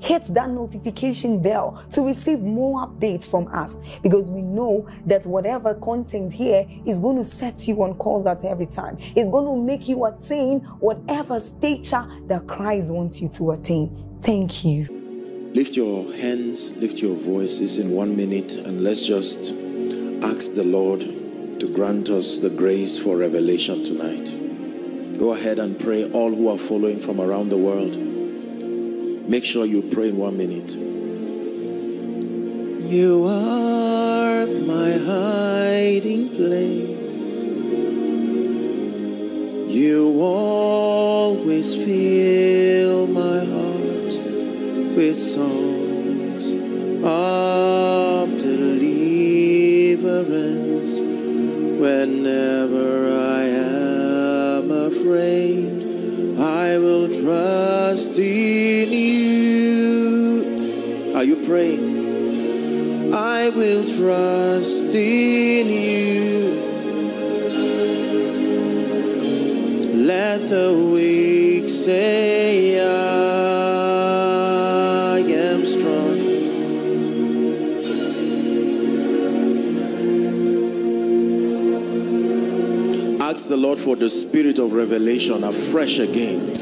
hit that notification bell to receive more updates from us because we know that whatever content here is going to set you on course at every time. It's going to make you attain whatever stature that Christ wants you to attain. Thank you. Lift your hands, lift your voices in one minute, and let's just ask the Lord to grant us the grace for revelation tonight. Go ahead and pray, all who are following from around the world. Make sure you pray in one minute. You are my hiding place. You always fill my heart with songs of deliverance whenever I am afraid. I will trust in you. Are you praying? I will trust in you. Let the weak say, For the spirit of revelation afresh again.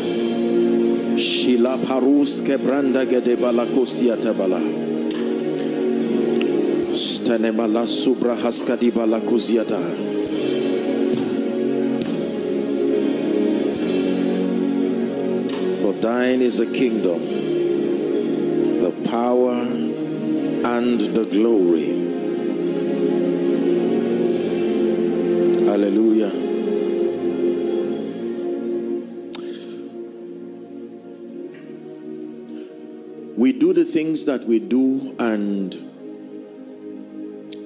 Shila parus kebranda gede balakosia tabala. Stenemala subra haskadi balakuziata. For thine is the kingdom, the power, and the glory. Do the things that we do, and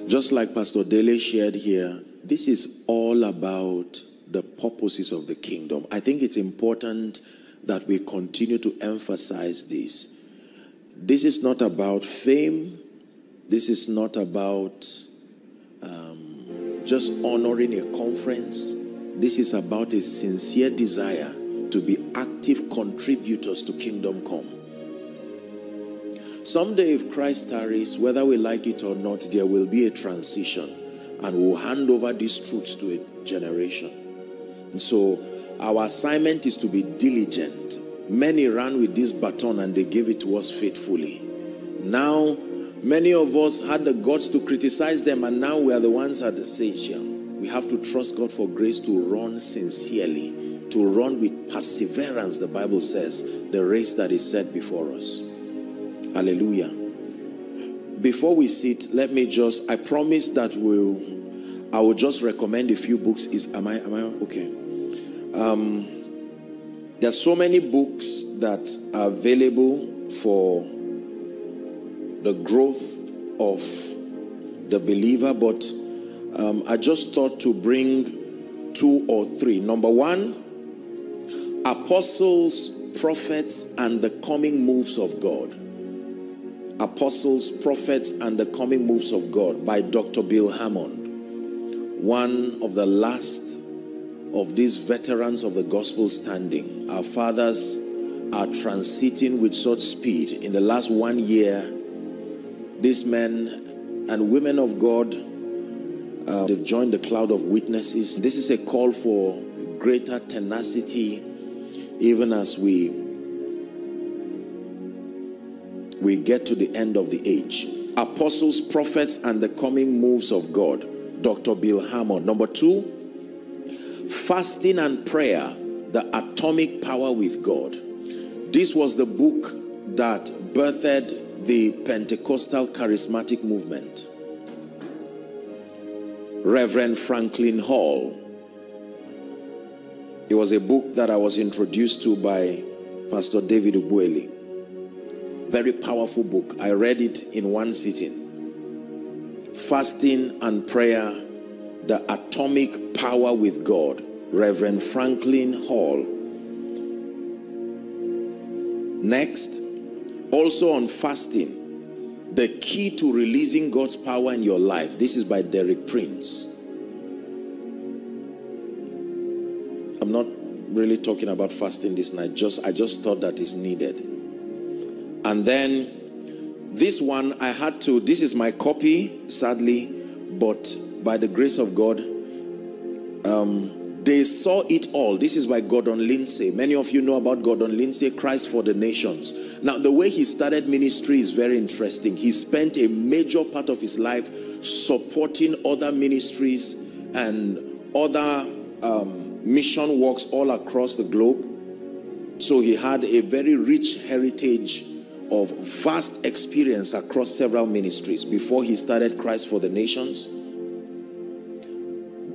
just like Pastor Dele shared here, this is all about the purposes of the kingdom. I think it's important that we continue to emphasize this. This is not about fame, this is not about um, just honoring a conference. This is about a sincere desire to be active contributors to kingdom come. Someday, if Christ tarries, whether we like it or not, there will be a transition and we'll hand over these truths to a generation. And so, our assignment is to be diligent. Many ran with this baton and they gave it to us faithfully. Now, many of us had the guts to criticize them, and now we are the ones at the here. We have to trust God for grace to run sincerely, to run with perseverance, the Bible says, the race that is set before us. Hallelujah. Before we sit, let me just, I promise that we'll, I will just recommend a few books. Is, am I, am I, okay. Um, are so many books that are available for the growth of the believer, but um, I just thought to bring two or three. Number one, apostles, prophets, and the coming moves of God. Apostles, Prophets, and the Coming Moves of God by Dr. Bill Hamon, one of the last of these veterans of the gospel standing. Our fathers are transiting with such speed. In the last one year, these men and women of God, uh, they've joined the cloud of witnesses. This is a call for greater tenacity, even as we we get to the end of the age. Apostles, prophets, and the coming moves of God. Dr. Bill Hamon. Number two, fasting and prayer, the atomic power with God. This was the book that birthed the Pentecostal charismatic movement. Reverend Franklin Hall. It was a book that I was introduced to by Pastor David Ubueli. Very powerful book. I read it in one sitting. Fasting and prayer, the atomic power with God. Reverend Franklin Hall. Next, also on fasting, the key to releasing God's power in your life. This is by Derek Prince. I'm not really talking about fasting this night. Just I just thought that is needed. And then this one I had to this is my copy sadly, but by the grace of God um, they saw it all. This is by Gordon Lindsay. Many of you know about Gordon Lindsay, Christ for the Nations. Now, the way he started ministry is very interesting. He spent a major part of his life supporting other ministries and other um, mission works all across the globe. So he had a very rich heritage of vast experience across several ministries before he started Christ for the Nations.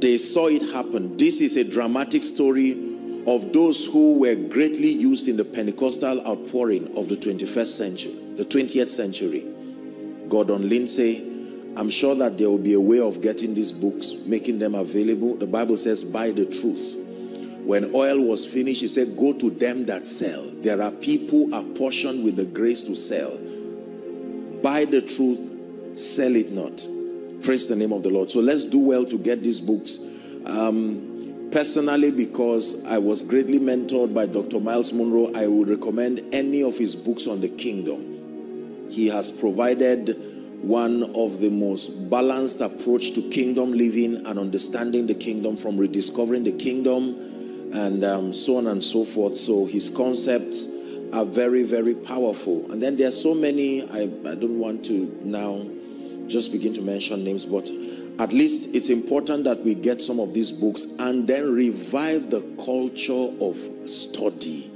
They saw it happen. This is a dramatic story of those who were greatly used in the Pentecostal outpouring of the 21st century, the 20th century. Gordon Lindsay, I'm sure that there will be a way of getting these books, making them available. The Bible says, buy the truth. When oil was finished, he said, go to them that sell. There are people apportioned with the grace to sell. Buy the truth, sell it not. Praise the name of the Lord. So let's do well to get these books. Um, personally, because I was greatly mentored by Dr. Miles Munroe, I would recommend any of his books on the kingdom. He has provided one of the most balanced approach to kingdom living and understanding the kingdom from rediscovering the kingdom and um, so on and so forth. So his concepts are very, very powerful. And then there are so many, I, I don't want to now just begin to mention names, but at least it's important that we get some of these books and then revive the culture of study.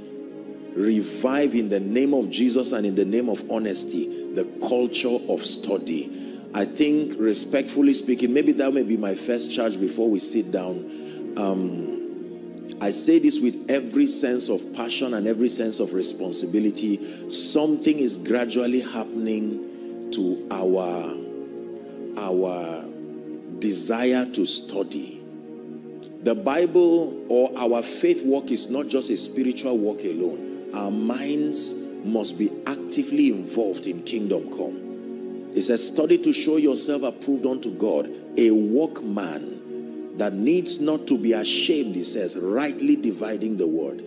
Revive in the name of Jesus and in the name of honesty the culture of study. I think, respectfully speaking, maybe that may be my first charge before we sit down. Um, I say this with every sense of passion and every sense of responsibility. Something is gradually happening to our our desire to study. The Bible or our faith walk is not just a spiritual walk alone. Our minds must be actively involved in kingdom come. It says, study to show yourself approved unto God, a workman that needs not to be ashamed, he says, rightly dividing the word.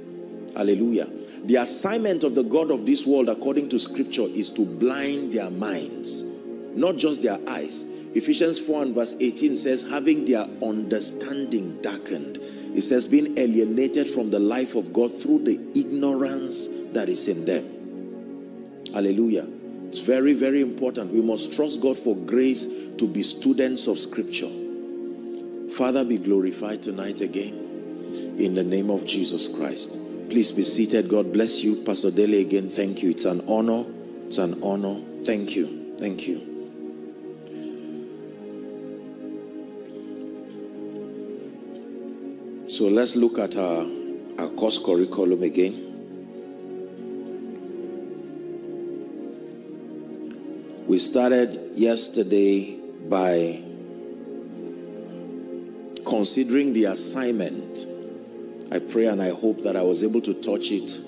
Hallelujah. The assignment of the God of this world, according to scripture, is to blind their minds, not just their eyes. Ephesians 4 and verse 18 says, having their understanding darkened. It says, being alienated from the life of God through the ignorance that is in them. Hallelujah. It's very, very important. We must trust God for grace to be students of scripture. Father, be glorified tonight again in the name of Jesus Christ. Please be seated. God bless you. Pastor Dele, again, thank you. It's an honor. It's an honor. Thank you. Thank you. So let's look at our, our course curriculum again. We started yesterday by considering the assignment. I pray and I hope that I was able to touch it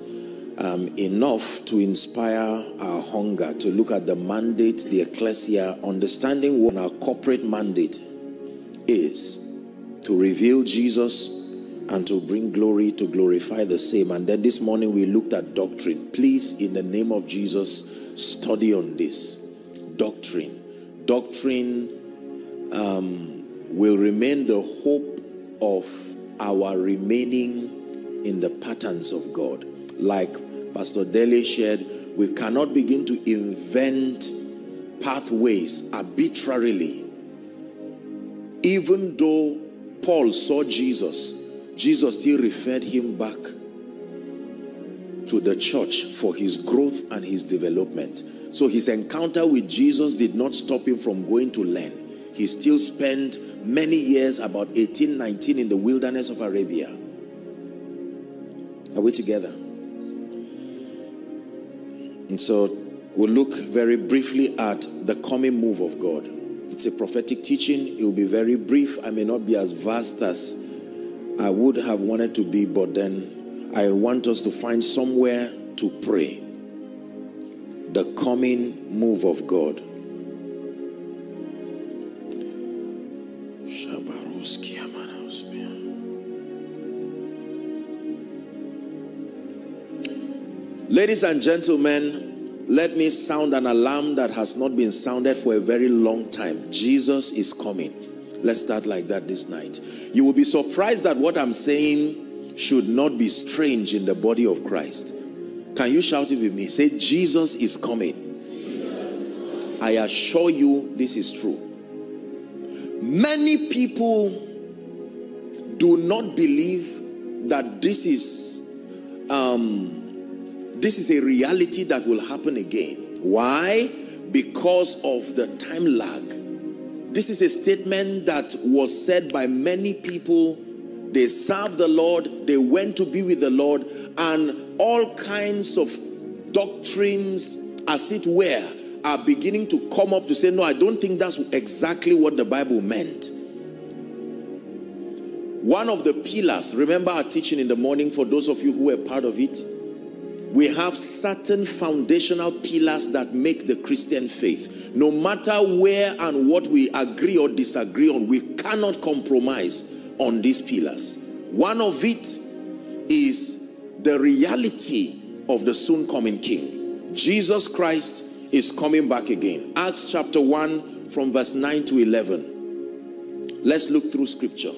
um, enough to inspire our hunger to look at the mandate, the ecclesia, understanding what our corporate mandate is to reveal Jesus and to bring glory to glorify the same. And then this morning we looked at doctrine. Please, in the name of Jesus, study on this doctrine. Doctrine um, will remain the hope of our remaining in the patterns of God. Like Pastor Dele shared, We cannot begin to invent pathways arbitrarily. Even though Paul saw Jesus, Jesus still referred him back to the church for his growth and his development. So his encounter with Jesus did not stop him from going to learn. He still spent many years, about 18, 19, in the wilderness of Arabia. Are we together? And so we'll look very briefly at the coming move of God. It's a prophetic teaching. It will be very brief. I may not be as vast as I would have wanted to be, but then I want us to find somewhere to pray. The coming move of God. Ladies and gentlemen, let me sound an alarm that has not been sounded for a very long time. Jesus is coming. Let's start like that this night. You will be surprised that what I'm saying should not be strange in the body of Christ. Can you shout it with me? Say, Jesus is coming. I assure you this is true. Many people do not believe that this is um, this is a reality that will happen again. Why? Because of the time lag. This is a statement that was said by many people. They served the Lord, they went to be with the Lord, and all kinds of doctrines, as it were, are beginning to come up to say, No, I don't think that's exactly what the Bible meant. One of the pillars, remember our teaching in the morning for those of you who were part of it? We have certain foundational pillars that make the Christian faith. No matter where and what we agree or disagree on, we cannot compromise on these pillars. One of it is the reality of the soon coming King. Jesus Christ is coming back again. Acts chapter 1 from verse 9 to 11. Let's look through scripture.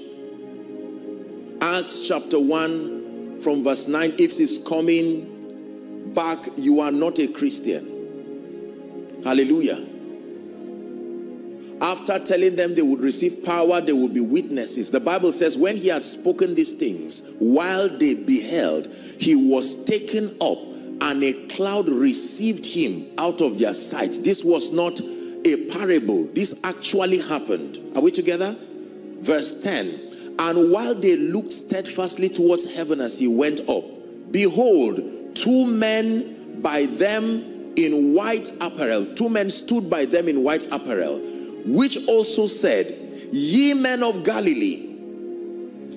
Acts chapter 1 from verse 9. If he's coming back, you are not a Christian. Hallelujah. After telling them they would receive power, they would be witnesses. The Bible says, when he had spoken these things, while they beheld, he was taken up, and a cloud received him out of their sight. This was not a parable, this actually happened. Are we together? Verse 10 And while they looked steadfastly towards heaven as he went up, behold, two men by them in white apparel, two men stood by them in white apparel, which also said, Ye men of Galilee,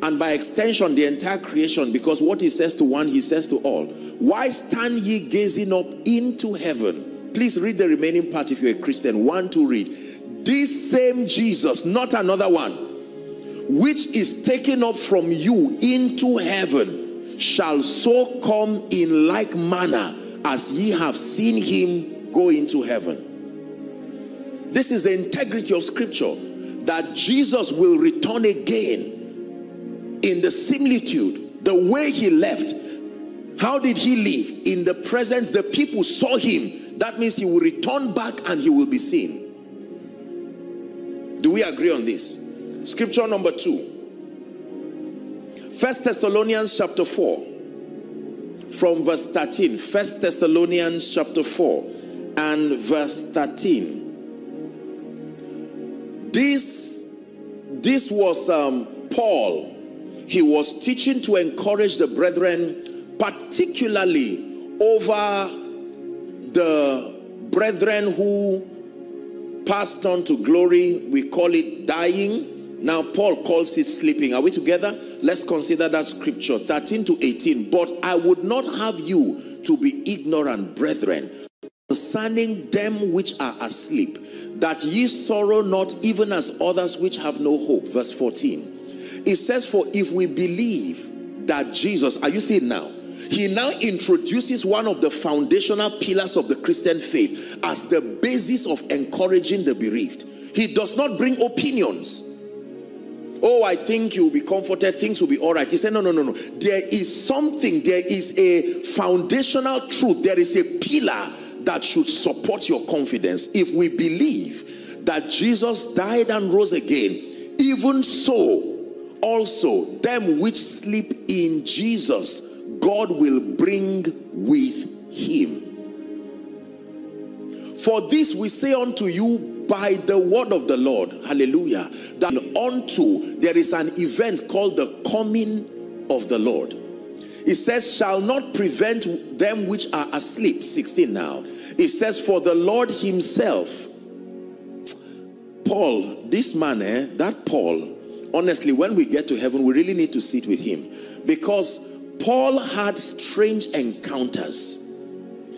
and by extension, the entire creation, because what he says to one, he says to all. Why stand ye gazing up into heaven? Please read the remaining part if you're a Christian. One to read. This same Jesus, not another one, which is taken up from you into heaven shall so come in like manner as ye have seen him go into heaven. This is the integrity of scripture that Jesus will return again in the similitude, the way he left. How did he leave? In the presence, the people saw him. That means he will return back and he will be seen. Do we agree on this? Scripture number two. First Thessalonians chapter 4 from verse 13. First Thessalonians chapter 4 and verse 13. This, this was um, Paul. He was teaching to encourage the brethren, particularly over the brethren who passed on to glory. We call it dying now, Paul calls it sleeping. Are we together? Let's consider that scripture 13 to 18. But I would not have you to be ignorant, brethren, concerning them which are asleep, that ye sorrow not even as others which have no hope. Verse 14. It says, For if we believe that Jesus, are you seeing now? He now introduces one of the foundational pillars of the Christian faith as the basis of encouraging the bereaved. He does not bring opinions. Oh, I think you'll be comforted, things will be all right. He said, No, no, no, no. There is something, there is a foundational truth, there is a pillar that should support your confidence. If we believe that Jesus died and rose again, even so, also, them which sleep in Jesus, God will bring with him. For this we say unto you by the word of the Lord, hallelujah, that unto there is an event called the coming of the Lord. It says, shall not prevent them which are asleep. 16 now. It says, for the Lord himself. Paul, this man, eh, that Paul, honestly, when we get to heaven, we really need to sit with him. Because Paul had strange encounters.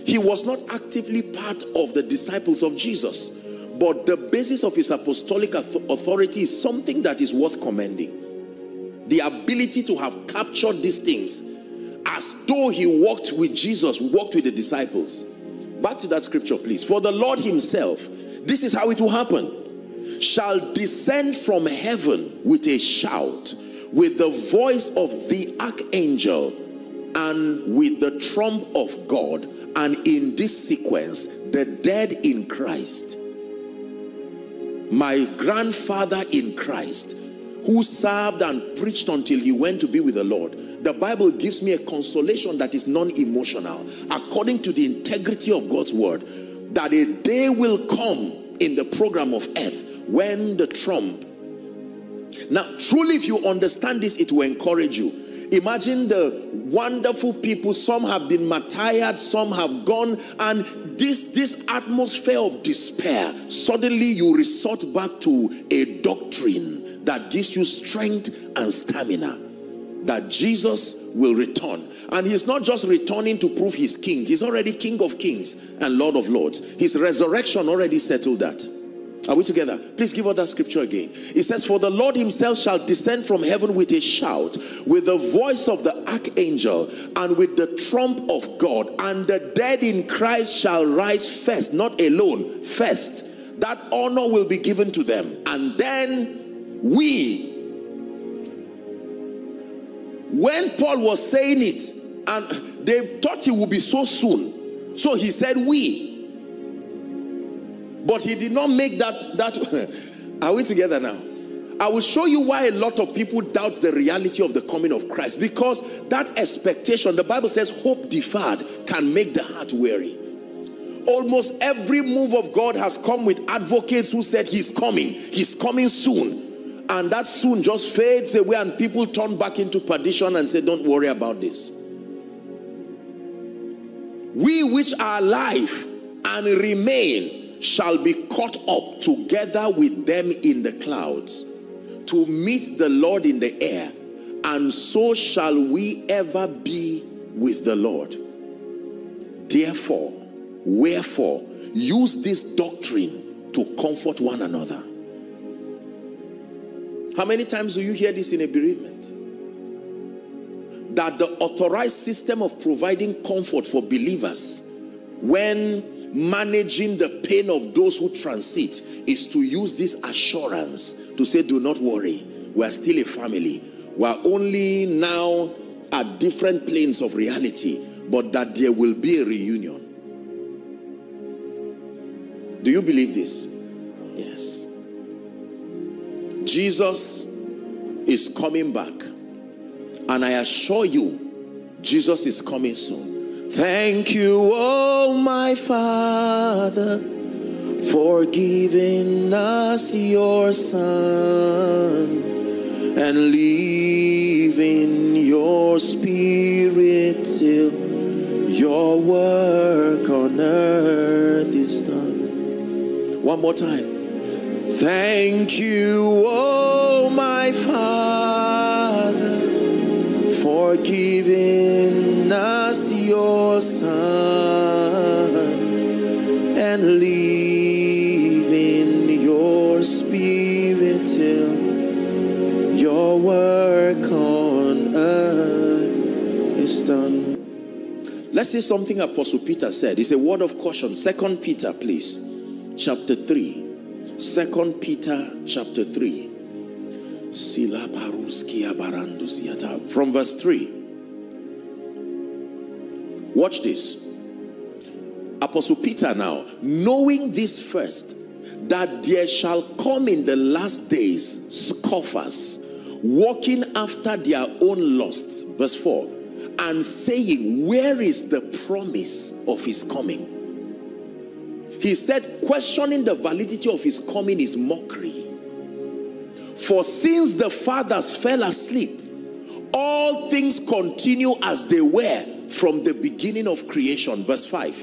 He was not actively part of the disciples of Jesus. But the basis of his apostolic authority is something that is worth commending. The ability to have captured these things as though he walked with Jesus, walked with the disciples. Back to that scripture, please. For the Lord himself, this is how it will happen, shall descend from heaven with a shout, with the voice of the archangel, and with the trump of God. And in this sequence, the dead in Christ, my grandfather in Christ, who served and preached until he went to be with the Lord, the Bible gives me a consolation that is non-emotional, according to the integrity of God's word, that a day will come in the program of earth when the trump. Now, truly, if you understand this, it will encourage you. Imagine the wonderful people, some have been martyred, some have gone, and this, this atmosphere of despair, suddenly you resort back to a doctrine that gives you strength and stamina that Jesus will return. And he's not just returning to prove he's king. He's already king of kings and lord of lords. His resurrection already settled that. Are we together? Please give us that scripture again. It says, For the Lord himself shall descend from heaven with a shout, with the voice of the archangel, and with the trump of God, and the dead in Christ shall rise first, not alone, first. That honor will be given to them. And then we when Paul was saying it, and they thought it would be so soon. So he said, We. But he did not make that. that Are we together now? I will show you why a lot of people doubt the reality of the coming of Christ. Because that expectation, the Bible says, hope deferred can make the heart weary. Almost every move of God has come with advocates who said, He's coming, He's coming soon and that soon just fades away and people turn back into perdition and say don't worry about this we which are alive and remain shall be caught up together with them in the clouds to meet the Lord in the air and so shall we ever be with the Lord therefore wherefore use this doctrine to comfort one another how many times do you hear this in a bereavement? That the authorized system of providing comfort for believers when managing the pain of those who transit is to use this assurance to say, do not worry, we are still a family. We are only now at different planes of reality, but that there will be a reunion. Do you believe this? Yes. Jesus is coming back. And I assure you, Jesus is coming soon. Thank you, oh my Father, for giving us your Son and leaving your Spirit till your work on earth is done. One more time. Thank you, oh my Father, for giving us your Son and live in your Spirit till your work on earth is done. Let's see something Apostle Peter said. It's a word of caution. Second Peter, please. Chapter 3. Second Peter chapter 3. From verse 3. Watch this. Apostle Peter now, knowing this first, that there shall come in the last days scoffers, walking after their own lusts. Verse 4 and saying, Where is the promise of his coming? He said, questioning the validity of his coming is mockery. For since the fathers fell asleep, all things continue as they were from the beginning of creation. Verse 5.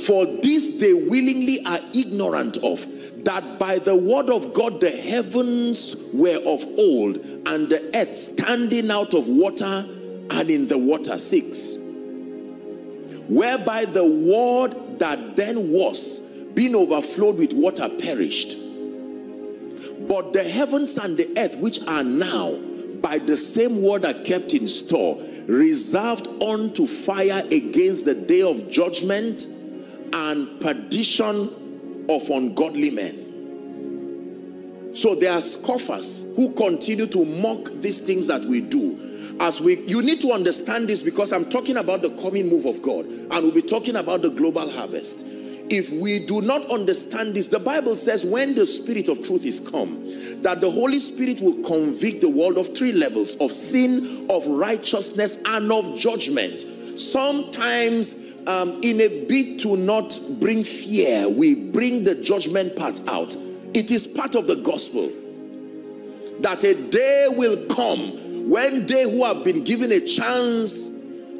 For this they willingly are ignorant of, that by the word of God the heavens were of old, and the earth standing out of water and in the water. 6. Whereby the word that then was, being overflowed with water, perished. But the heavens and the earth, which are now by the same word are kept in store, reserved unto fire against the day of judgment and perdition of ungodly men. So there are scoffers who continue to mock these things that we do. As we, you need to understand this because I'm talking about the coming move of God, and we'll be talking about the global harvest. If we do not understand this, the Bible says when the Spirit of truth is come, that the Holy Spirit will convict the world of three levels of sin, of righteousness, and of judgment. Sometimes um, in a bid to not bring fear, we bring the judgment part out. It is part of the gospel that a day will come when they who have been given a chance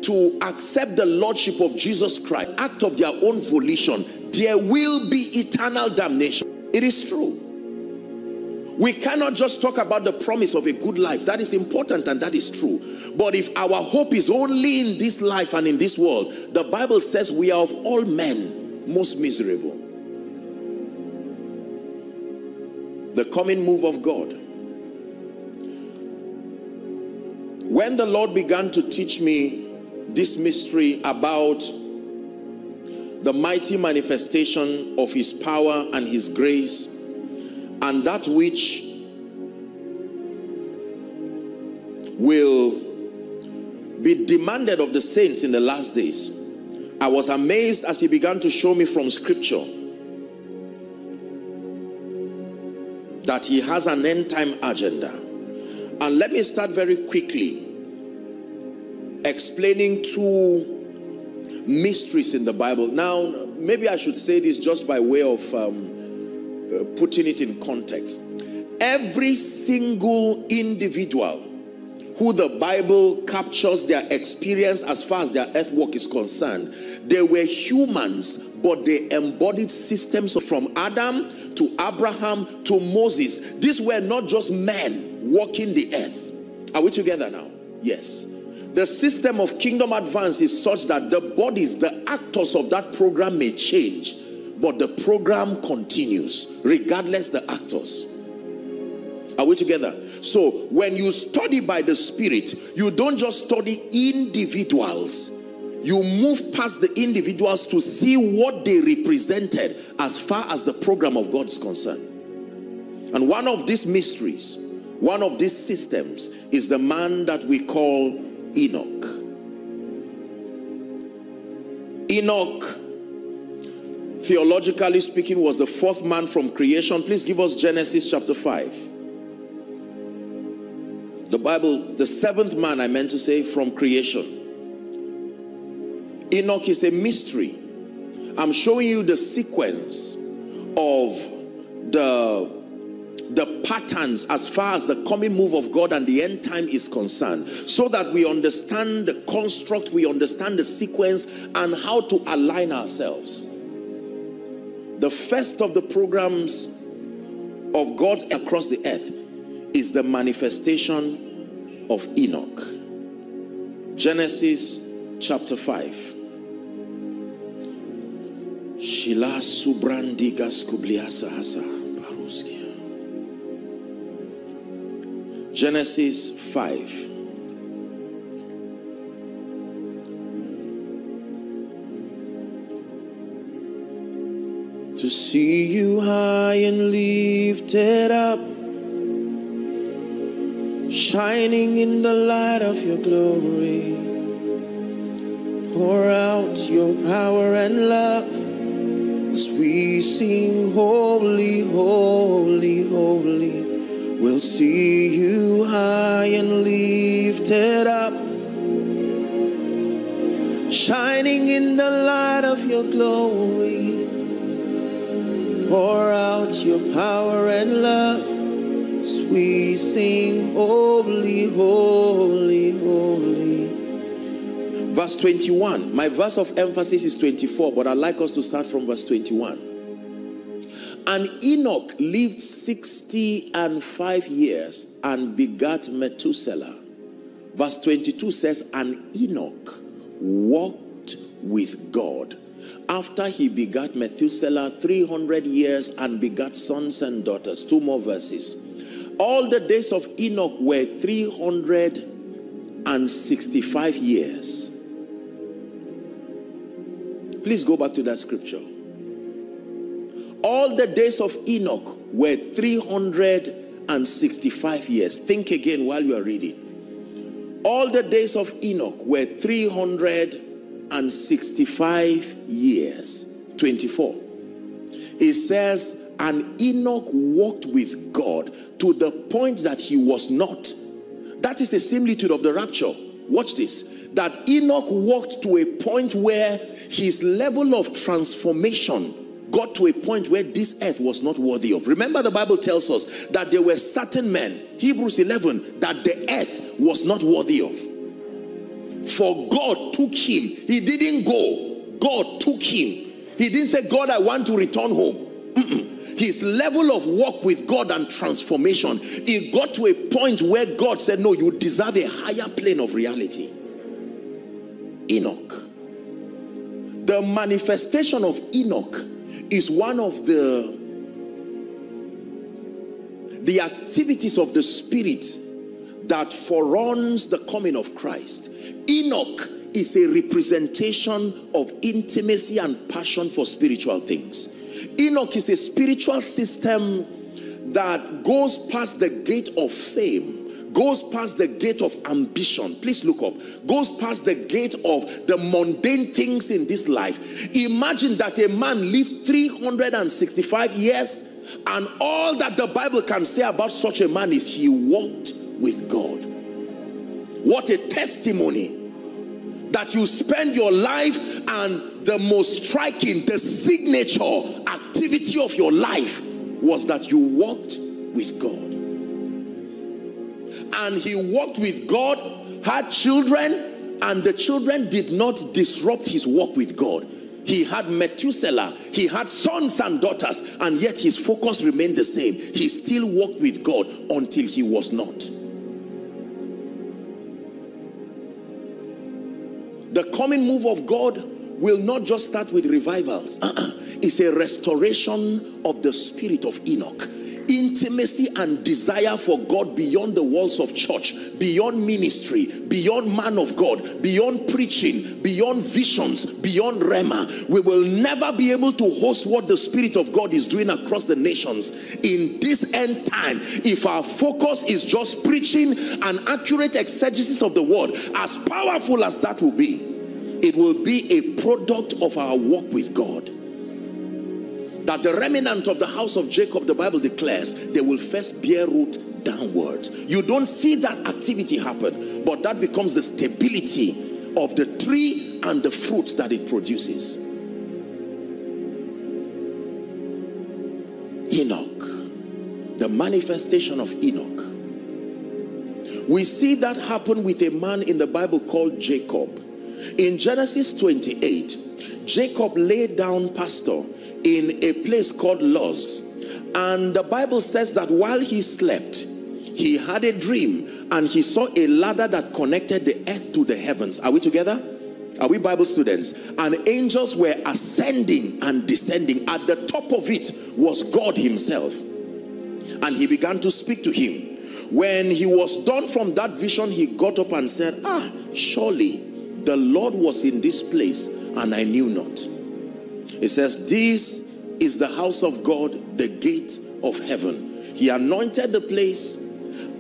to accept the lordship of Jesus Christ, act of their own volition, there will be eternal damnation. It is true. We cannot just talk about the promise of a good life. That is important and that is true. But if our hope is only in this life and in this world, the Bible says we are of all men most miserable. The coming move of God. When the Lord began to teach me this mystery about the mighty manifestation of his power and his grace and that which will be demanded of the saints in the last days. I was amazed as he began to show me from scripture that he has an end time agenda. And let me start very quickly explaining two mysteries in the Bible. Now, maybe I should say this just by way of um, uh, putting it in context. Every single individual who the Bible captures their experience as far as their earth work is concerned, they were humans, but they embodied systems from Adam to Abraham to Moses. These were not just men walking the earth. Are we together now? Yes. The system of kingdom advance is such that the bodies, the actors of that program may change, but the program continues, regardless the actors. Are we together? So when you study by the Spirit, you don't just study individuals. You move past the individuals to see what they represented as far as the program of God is concerned. And one of these mysteries, one of these systems is the man that we call Enoch. Enoch, theologically speaking, was the fourth man from creation. Please give us Genesis chapter 5. The Bible, the seventh man, I meant to say, from creation. Enoch is a mystery. I'm showing you the sequence of the the patterns as far as the coming move of God and the end time is concerned so that we understand the construct, we understand the sequence and how to align ourselves. The first of the programs of God across the earth is the manifestation of Enoch. Genesis chapter 5. Shila hasa paruski. Genesis 5. To see you high and lifted up, shining in the light of your glory. Pour out your power and love as we sing, Holy, Holy, Holy. We'll see you high and lifted up, shining in the light of your glory. Pour out your power and love as we sing, Holy, Holy, Holy. Verse 21. My verse of emphasis is 24, but I'd like us to start from verse 21. And Enoch lived 60 and 5 years and begat Methuselah. Verse 22 says, And Enoch walked with God after he begat Methuselah 300 years and begat sons and daughters. Two more verses. All the days of Enoch were 365 years. Please go back to that scripture. All the days of Enoch were 365 years. Think again while you are reading. All the days of Enoch were 365 years. 24. It says, and Enoch walked with God to the point that he was not. That is a similitude of the rapture. Watch this. That Enoch walked to a point where his level of transformation got to a point where this earth was not worthy of. Remember, the Bible tells us that there were certain men, Hebrews 11, that the earth was not worthy of. For God took him. He didn't go, God took him. He didn't say, God, I want to return home. Mm-mm. His level of work with God and transformation, it got to a point where God said, No, you deserve a higher plane of reality. Enoch. The manifestation of Enoch is one of the the activities of the spirit that foreruns the coming of Christ. Enoch is a representation of intimacy and passion for spiritual things. Enoch is a spiritual system that goes past the gate of fame, goes past the gate of ambition. Please look up. Goes past the gate of the mundane things in this life. Imagine that a man lived 365 years, and all that the Bible can say about such a man is he walked with God. What a testimony that you spend your life and the most striking, the signature activity of your life was that you walked with God. And he walked with God, had children, and the children did not disrupt his walk with God. He had Methuselah, he had sons and daughters, and yet his focus remained the same. He still walked with God until he was not. The coming move of God will not just start with revivals. Uh-uh. It's a restoration of the spirit of Enoch. Intimacy and desire for God beyond the walls of church, beyond ministry, beyond man of God, beyond preaching, beyond visions, beyond rhema. We will never be able to host what the Spirit of God is doing across the nations in this end time if our focus is just preaching an accurate exegesis of the word, as powerful as that will be it will be a product of our walk with God. That the remnant of the house of Jacob, the Bible declares, they will first bear root downwards. You don't see that activity happen, but that becomes the stability of the tree and the fruit that it produces. Enoch, the manifestation of Enoch. We see that happen with a man in the Bible called Jacob. In Genesis 28, Jacob laid down pasture in a place called Luz. And the Bible says that while he slept, he had a dream and he saw a ladder that connected the earth to the heavens. Are we together? Are we Bible students? And angels were ascending and descending. At the top of it was God Himself. And He began to speak to him. When he was done from that vision, he got up and said, Ah, surely the Lord was in this place and I knew not. It says, This is the house of God, the gate of heaven. He anointed the place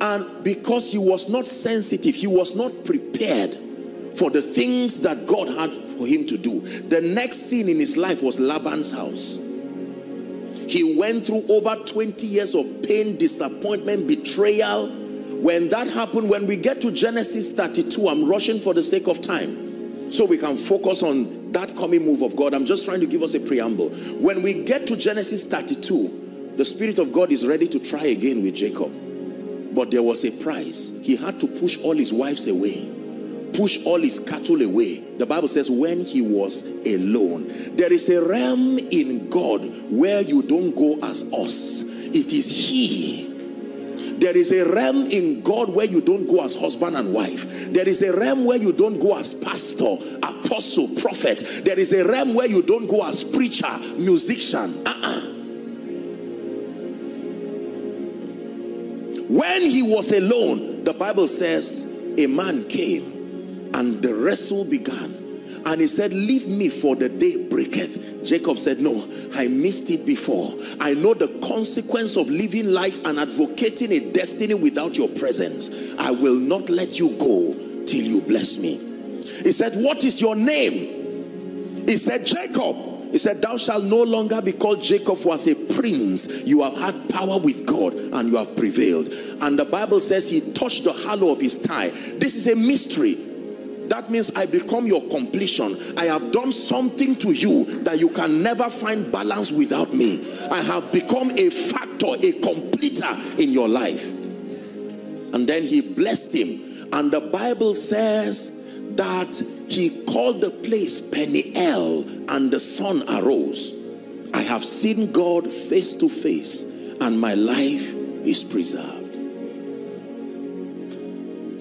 And because he was not sensitive, he was not prepared for the things that God had for him to do. The next scene in his life was Laban's house. He went through over 20 years of pain, disappointment, betrayal. When that happened, when we get to Genesis 32, I'm rushing for the sake of time so we can focus on that coming move of God. I'm just trying to give us a preamble. When we get to Genesis 32, the Spirit of God is ready to try again with Jacob. But there was a price. He had to push all his wives away push all his cattle away. The Bible says when he was alone. There is a realm in God where you don't go as us. It is he. There is a realm in God where you don't go as husband and wife. There is a realm where you don't go as pastor, apostle, prophet. There is a realm where you don't go as preacher, musician. Uh-uh. When he was alone, the Bible says a man came and the wrestle began. And he said, Leave me for the day breaketh. Jacob said, No, I missed it before. I know the consequence of living life and advocating a destiny without your presence. I will not let you go till you bless me. He said, What is your name? He said, Jacob. He said, Thou shalt no longer be called Jacob, was a prince. You have had power with God and you have prevailed. And the Bible says he touched the hollow of his thigh. This is a mystery that means I become your completion. I have done something to you that you can never find balance without me. I have become a factor, a completer in your life. And then he blessed him. And the Bible says that he called the place Peniel and the sun arose. I have seen God face to face and my life is preserved.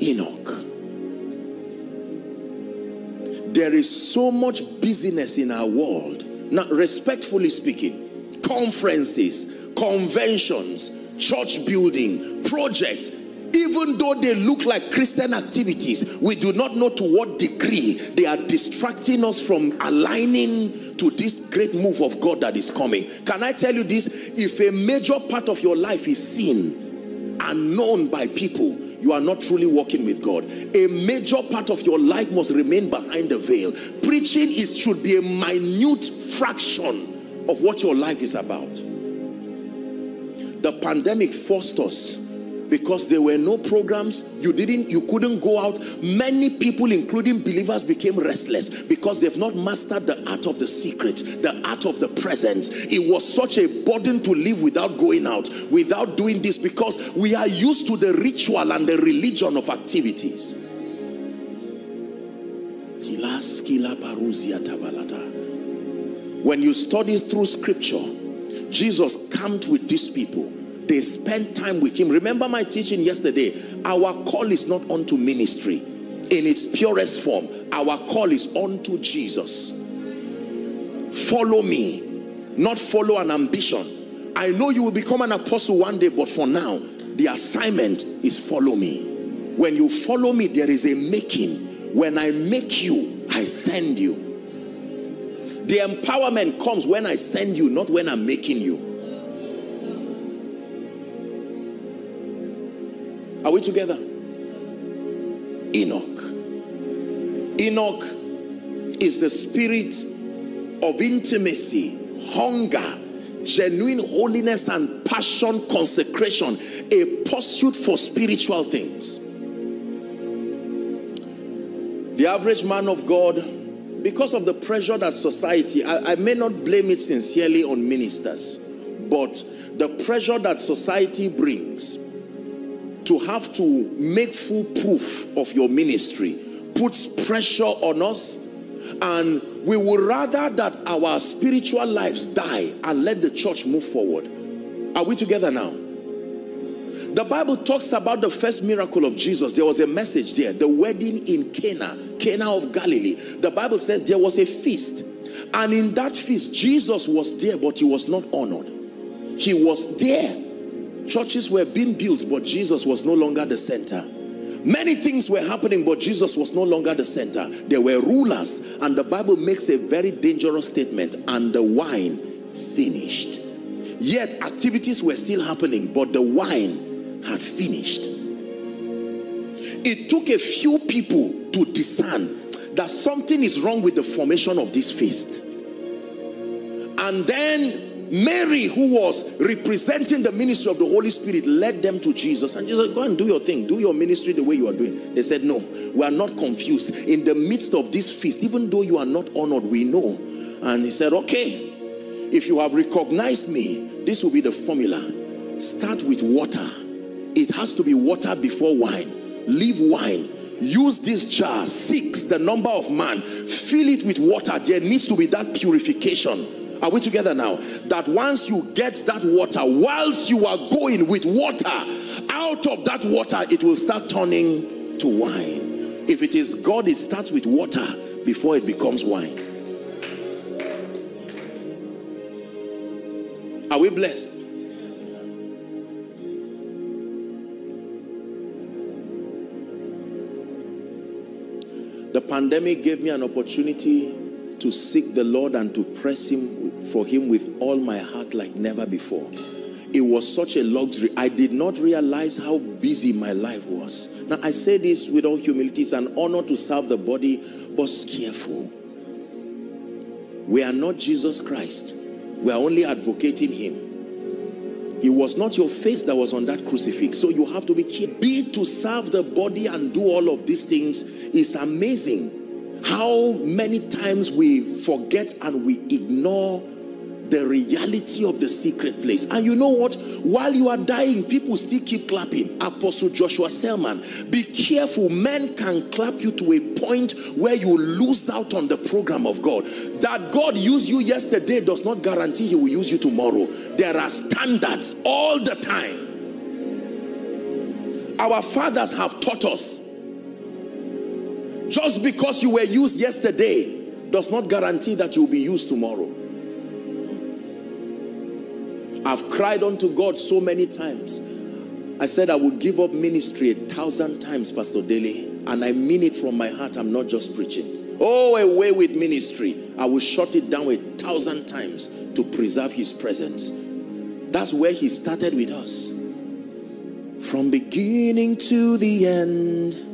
Enoch. There is so much busyness in our world. Now, respectfully speaking, conferences, conventions, church building, projects, even though they look like Christian activities, we do not know to what degree they are distracting us from aligning to this great move of God that is coming. Can I tell you this? If a major part of your life is seen and known by people, you are not truly walking with God. A major part of your life must remain behind the veil. Preaching is should be a minute fraction of what your life is about. The pandemic forced us because there were no programs you didn't you couldn't go out. Many people including believers became restless because they've not mastered the art of the secret the art of the presence it was such a burden to live without going out without doing this because we are used to the ritual and the religion of activities. When you study through scripture jesus camped with these people they spend time with him. Remember my teaching yesterday. Our call is not unto ministry in its purest form. Our call is unto Jesus. Follow me, not follow an ambition. I know you will become an apostle one day, but for now, the assignment is follow me. When you follow me, there is a making. When I make you, I send you. The empowerment comes when I send you, not when I'm making you. Are we together? Enoch. Enoch is the spirit of intimacy, hunger, genuine holiness and passion, consecration, a pursuit for spiritual things. The average man of God, because of the pressure that society, I, I may not blame it sincerely on ministers, but the pressure that society brings to have to make full proof of your ministry puts pressure on us and we would rather that our spiritual lives die and let the church move forward. Are we together now? The Bible talks about the first miracle of Jesus. There was a message there, the wedding in Cana, Cana of Galilee. The Bible says there was a feast. And in that feast, Jesus was there, but he was not honored. He was there Churches were being built, but Jesus was no longer the center. Many things were happening, but Jesus was no longer the center. There were rulers, and the Bible makes a very dangerous statement, and the wine finished. Yet activities were still happening, but the wine had finished. It took a few people to discern that something is wrong with the formation of this feast. And then Mary, who was representing the ministry of the Holy Spirit, led them to Jesus. And Jesus said, Go and do your thing, do your ministry the way you are doing. They said, No, we are not confused. In the midst of this feast, even though you are not honored, we know. And he said, Okay, if you have recognized me, this will be the formula. Start with water. It has to be water before wine. Leave wine. Use this jar, six, the number of man. Fill it with water. There needs to be that purification are we together now? That once you get that water, whilst you are going with water, out of that water, it will start turning to wine. If it is God, it starts with water before it becomes wine. Are we blessed? The pandemic gave me an opportunity to seek the Lord and to press him for him with all my heart like never before. It was such a luxury. I did not realize how busy my life was. Now I say this with all humility. It's an honor to serve the body, but careful. We are not Jesus Christ. We are only advocating him. It was not your face that was on that crucifix. So you have to be careful. Be to serve the body and do all of these things is amazing how many times we forget and we ignore the reality of the secret place. And you know what? While you are dying, people still keep clapping. Apostle Joshua Selman, be careful. Men can clap you to a point where you lose out on the program of God. That God used you yesterday does not guarantee he will use you tomorrow. There are standards all the time. Our fathers have taught us just because you were used yesterday does not guarantee that you will be used tomorrow. I've cried unto God so many times. I said I would give up ministry a thousand times, Pastor Dele. And I mean it from my heart. I'm not just preaching. Oh, away with ministry. I will shut it down a thousand times to preserve his presence. That's where he started with us. From beginning to the end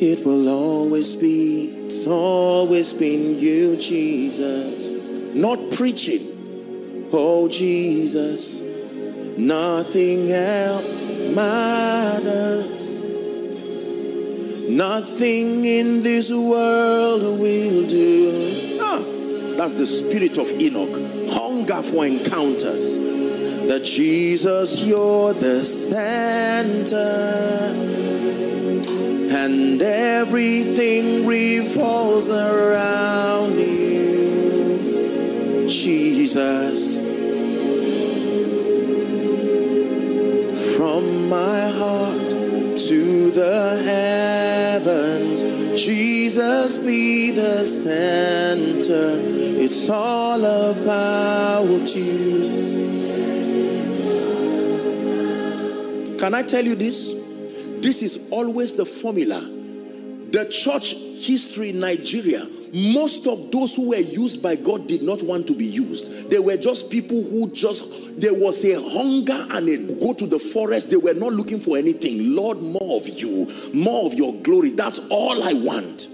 it will always be, it's always been you, Jesus. Not preaching, oh Jesus, nothing else matters. Nothing in this world will do. Ah, that's the spirit of Enoch. Hunger for encounters. That Jesus, you're the center and everything revolves around you, Jesus. From my heart to the heavens, Jesus be the center. It's all about you. Can I tell you this? This is always the formula. The church history in Nigeria, most of those who were used by God did not want to be used. They were just people who just, there was a hunger and a go to the forest. They were not looking for anything. Lord, more of you, more of your glory. That's all I want.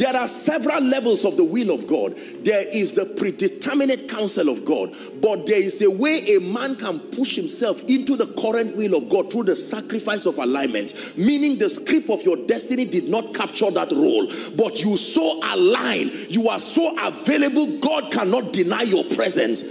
There are several levels of the will of God. There is the predeterminate counsel of God, but there is a way a man can push himself into the current will of God through the sacrifice of alignment, meaning the script of your destiny did not capture that role, but you so align, you are so available, God cannot deny your presence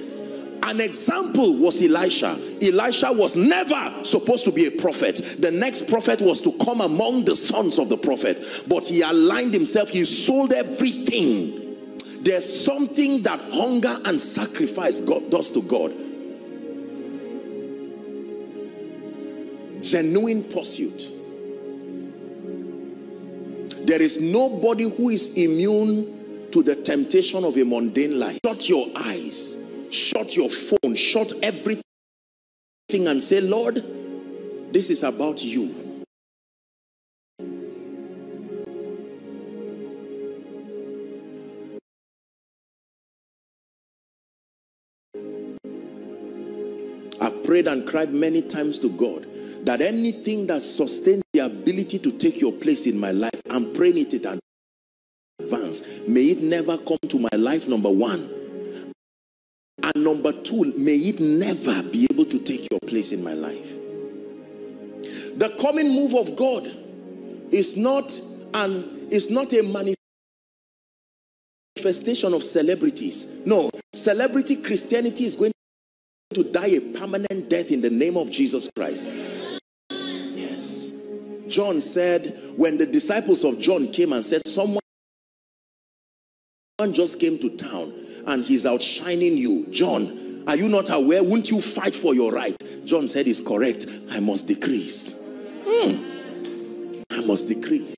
an example was Elisha. Elisha was never supposed to be a prophet. The next prophet was to come among the sons of the prophet. But he aligned himself, he sold everything. There's something that hunger and sacrifice God does to God. Genuine pursuit. There is nobody who is immune to the temptation of a mundane life. Shut your eyes shut your phone, shut everything and say, Lord, this is about you. I've prayed and cried many times to God that anything that sustains the ability to take your place in my life, I'm praying it in advance. May it never come to my life, number one. And number two, may it never be able to take your place in my life. The coming move of God is not an is not a manifestation of celebrities. No, celebrity Christianity is going to die a permanent death in the name of Jesus Christ. Yes. John said, when the disciples of John came and said, Someone just came to town and he's outshining you. John, are you not aware? Won't you fight for your right? John said, It's correct. I must decrease. Hmm. I must decrease.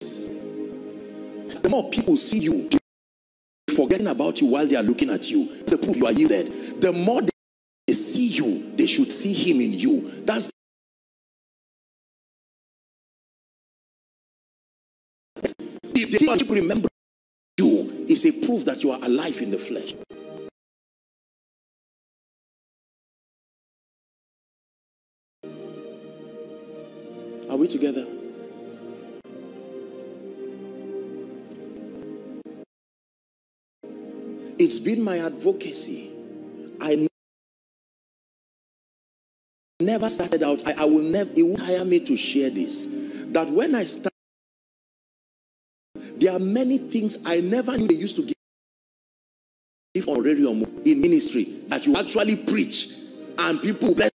The more people see you forgetting about you while they are looking at you, it's a proof you are yielded. The more they see you, they should see him in you. That's if they keep remembering is a proof that you are alive in the flesh. Are we together? It's been my advocacy. I never started out, I, I will never, it hire me to share this. That when I start, there are many things I never knew they used to give on radio in ministry that you actually preach and people bless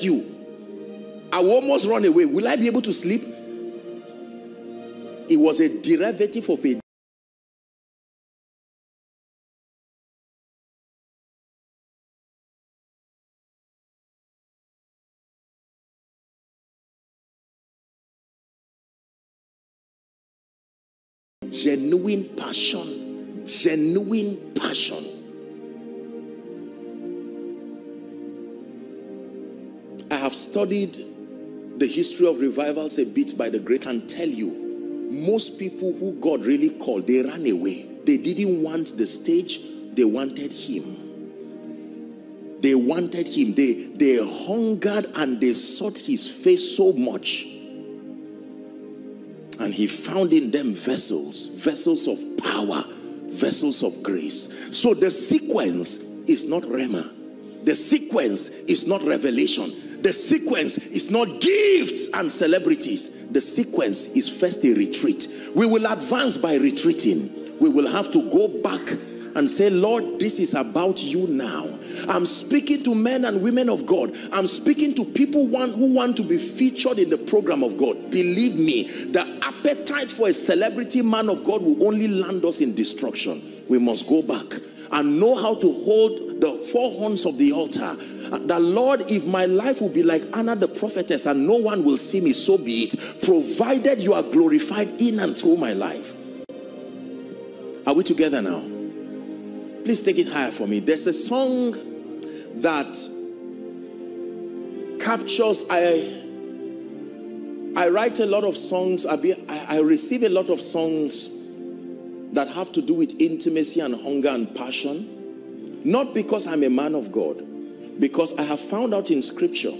you. I will almost run away. Will I be able to sleep? It was a derivative of a genuine passion. Genuine passion. I have studied the history of revivals a bit by the great and tell you most people who God really called, they ran away. They didn't want the stage, they wanted Him. They wanted Him. They, they hungered and they sought His face so much. And He found in them vessels, vessels of power, vessels of grace. So the sequence is not Rhema, the sequence is not revelation the sequence is not gifts and celebrities. The sequence is first a retreat. We will advance by retreating. We will have to go back and say, Lord, this is about you now. I'm speaking to men and women of God. I'm speaking to people who want to be featured in the program of God. Believe me, the appetite for a celebrity man of God will only land us in destruction. We must go back and know how to hold the four horns of the altar the Lord, if my life will be like Anna the prophetess and no one will see me, so be it, provided you are glorified in and through my life. Are we together now? Please take it higher for me. There's a song that captures I I write a lot of songs, I, be, I, I receive a lot of songs that have to do with intimacy and hunger and passion. Not because I'm a man of God, because I have found out in scripture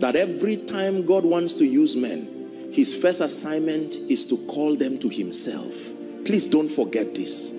that every time God wants to use men, his first assignment is to call them to himself. Please don't forget this.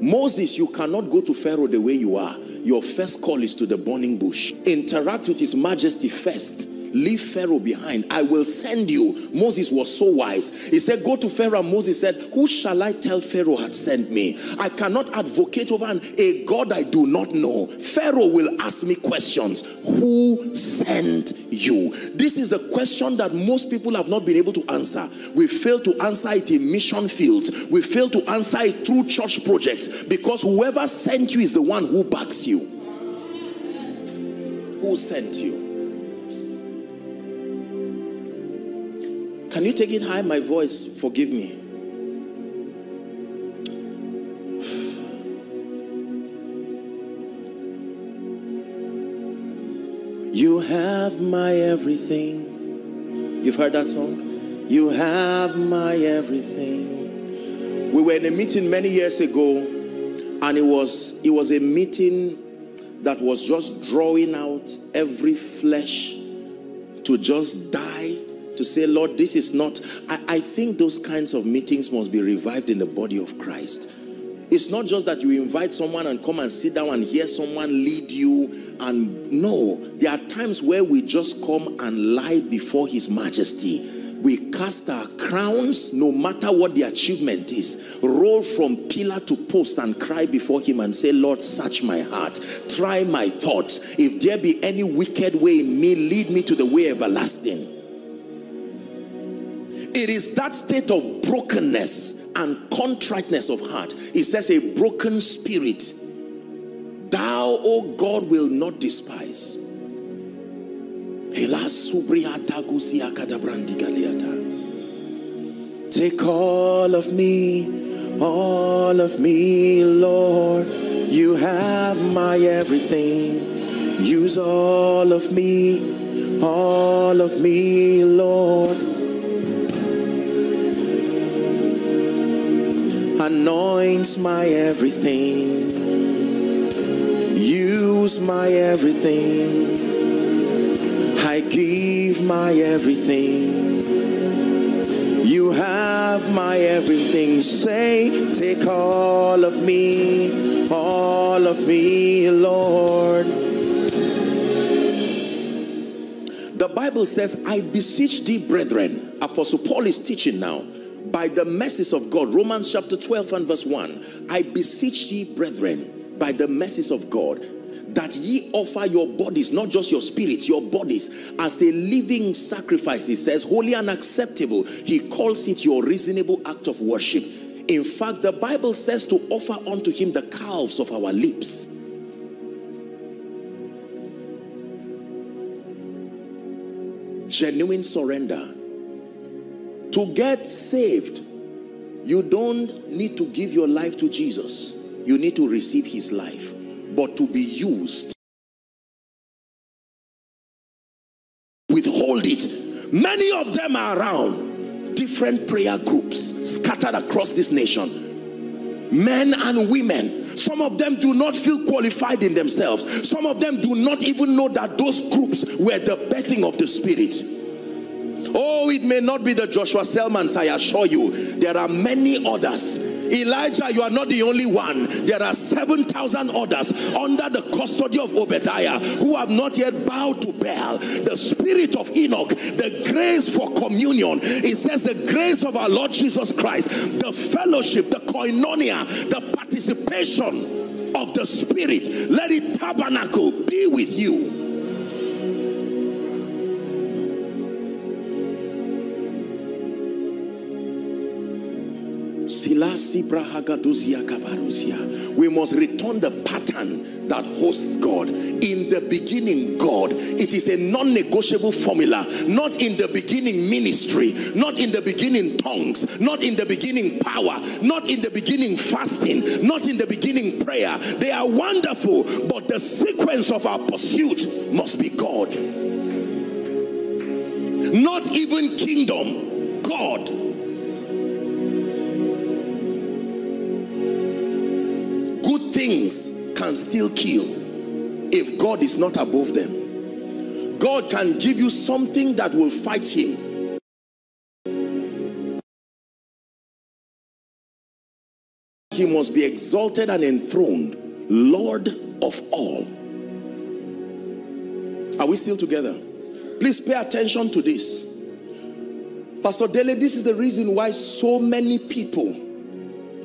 Moses, you cannot go to Pharaoh the way you are. Your first call is to the burning bush. Interact with his majesty first leave Pharaoh behind. I will send you. Moses was so wise. He said, Go to Pharaoh. Moses said, Who shall I tell Pharaoh had sent me? I cannot advocate over a God I do not know. Pharaoh will ask me questions. Who sent you? This is the question that most people have not been able to answer. We fail to answer it in mission fields, we fail to answer it through church projects because whoever sent you is the one who backs you. Who sent you? Can you take it high, my voice? Forgive me. You have my everything. You've heard that song? You have my everything. We were in a meeting many years ago, and it was it was a meeting that was just drawing out every flesh to just die to say, Lord, this is not. I, I, think those kinds of meetings must be revived in the body of Christ. It's not just that you invite someone and come and sit down and hear someone lead you. And no, there are times where we just come and lie before His Majesty we cast our crowns, no matter what the achievement is, roll from pillar to post and cry before Him and say, Lord, search my heart, try my thoughts. If there be any wicked way in me, lead me to the way everlasting. It is that state of brokenness and contriteness of heart. It says, a broken spirit, thou, O God, will not despise. Take all of me, all of me, Lord. You have my everything. Use all of me, all of me, Lord. Anoint my everything. Use my everything. I give my everything. You have my everything. Say, take all of me, all of me, Lord. The Bible says, I beseech thee, brethren. Apostle Paul is teaching now. By the mercies of God, Romans chapter 12 and verse 1. I beseech ye, brethren, by the mercies of God, that ye offer your bodies, not just your spirits, your bodies, as a living sacrifice. He says, holy and acceptable. He calls it your reasonable act of worship. In fact, the Bible says to offer unto him the calves of our lips. Genuine surrender. To get saved, you don't need to give your life to Jesus. You need to receive his life but to be used. Withhold it. Many of them are around different prayer groups scattered across this nation. Men and women. Some of them do not feel qualified in themselves. Some of them do not even know that those groups were the birthing of the Spirit. Oh, it may not be the Joshua Selmans, I assure you. There are many others Elijah, you are not the only one. There are 7,000 others under the custody of Obadiah who have not yet bowed to Baal. The spirit of Enoch, the grace for communion. It says the grace of our Lord Jesus Christ, the fellowship, the koinonia, the participation of the spirit. Let it tabernacle be with you. We must return the pattern that hosts God. In the beginning, God. It is a non-negotiable formula. Not in the beginning ministry. Not in the beginning tongues. Not in the beginning power. Not in the beginning fasting. Not in the beginning prayer. They are wonderful. But the sequence of our pursuit must be God. Not even kingdom. God. Things can still kill if God is not above them. God can give you something that will fight him. He must be exalted and enthroned, Lord of all. Are we still together? Please pay attention to this. Pastor Dele, this is the reason why so many people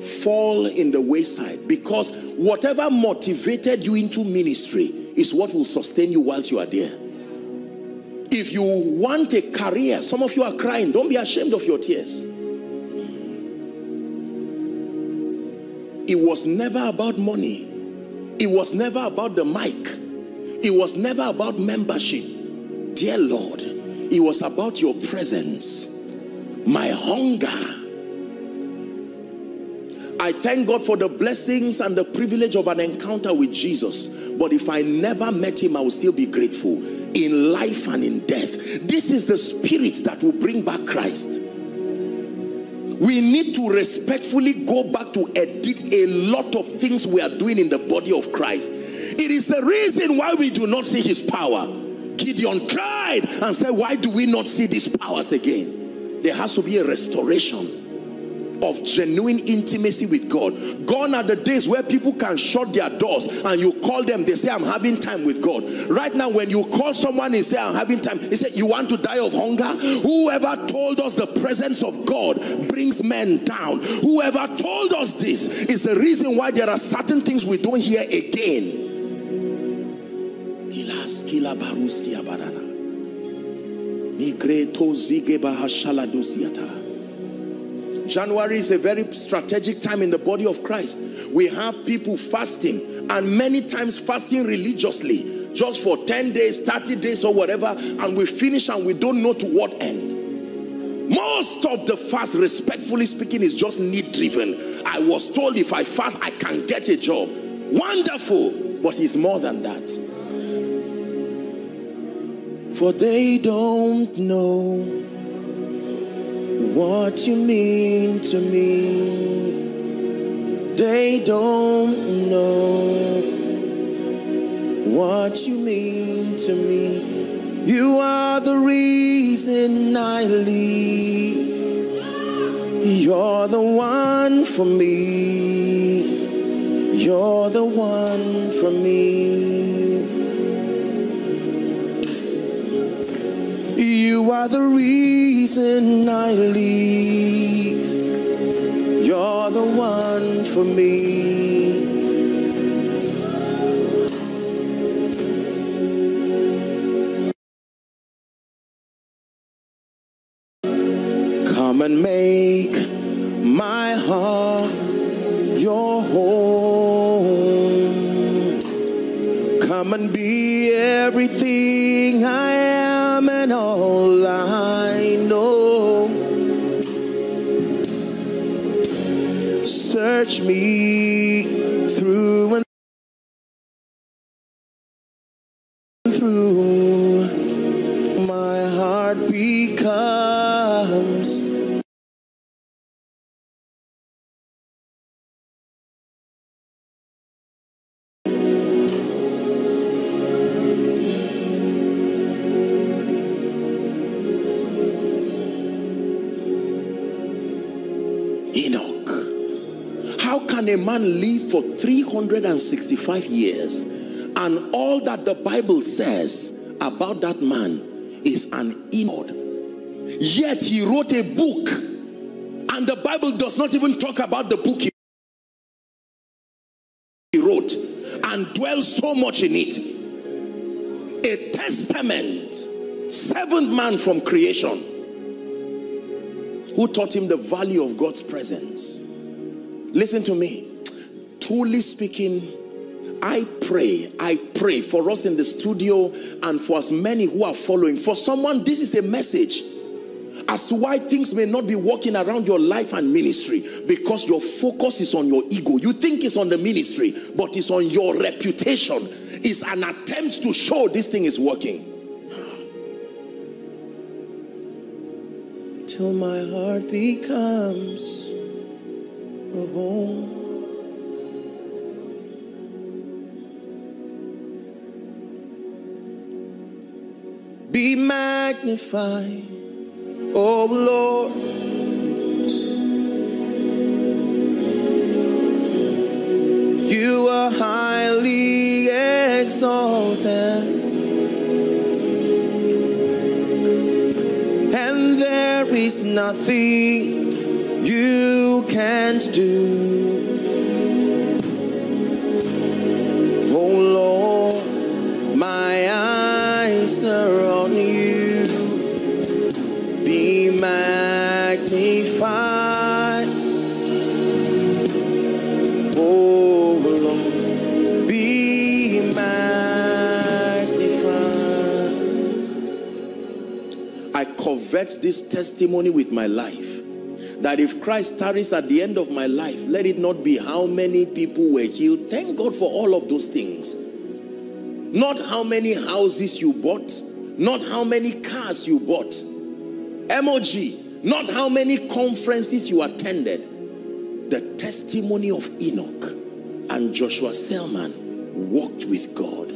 fall in the wayside because whatever motivated you into ministry is what will sustain you whilst you are there. If you want a career, some of you are crying, don't be ashamed of your tears. It was never about money. It was never about the mic. It was never about membership. Dear Lord, it was about your presence. My hunger I thank God for the blessings and the privilege of an encounter with Jesus. But if I never met him, I will still be grateful in life and in death. This is the spirit that will bring back Christ. We need to respectfully go back to edit a lot of things we are doing in the body of Christ It is the reason why we do not see his power. Gideon cried and said, Why do we not see these powers again? There has to be a restoration of genuine intimacy with God. Gone are the days where people can shut their doors and you call them, they say, I'm having time with God. Right now, when you call someone and say, I'm having time, he said, You want to die of hunger? Whoever told us the presence of God brings men down, whoever told us this is the reason why there are certain things we don't hear again. January is a very strategic time in the body of Christ. We have people fasting and many times fasting religiously just for 10 days, 30 days or whatever and we finish and we don't know to what end. Most of the fast, respectfully speaking, is just need driven. I was told if I fast, I can get a job. Wonderful, but it's more than that. For they don't know what you mean to me. They don't know what you mean to me. You are the reason I live. You're the one for me. You're the one for me. You are the reason I leave. You're the one for me. Through. My heart becomes Enoch. How can a man live for 365 years and all that the Bible says about that man is an inward? Yet he wrote a book and the Bible does not even talk about the book he wrote and dwells so much in it. A testament, seventh man from creation who taught him the value of God's presence. Listen to me. Truly speaking, I pray, I pray for us in the studio and for as many who are following. For someone, this is a message as to why things may not be working around your life and ministry because your focus is on your ego. You think it's on the ministry, but it's on your reputation. It's an attempt to show this thing is working. Till my heart becomes a home. Be magnified, oh Lord. You are highly exalted. And there is nothing you can't do. Covet this testimony with my life. That if Christ tarries at the end of my life, let it not be how many people were healed. Thank God for all of those things. Not how many houses you bought, not how many cars you bought. MOG, not how many conferences you attended. The testimony of Enoch and Joshua Selman walked with God.